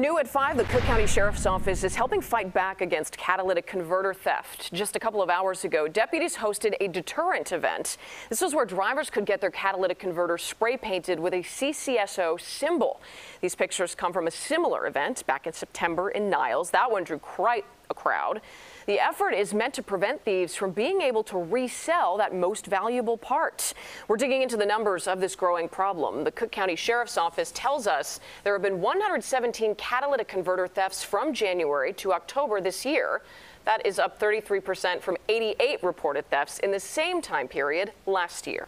New at 5, the Cook County Sheriff's Office is helping fight back against catalytic converter theft. Just a couple of hours ago, deputies hosted a deterrent event. This was where drivers could get their catalytic converter spray painted with a CCSO symbol. These pictures come from a similar event back in September in Niles. That one drew quite a crowd. The effort is meant to prevent thieves from being able to resell that most valuable part. We're digging into the numbers of this growing problem. The Cook County Sheriff's Office tells us there have been 117 catalytic converter thefts from January to October this year. That is up 33% from 88 reported thefts in the same time period last year.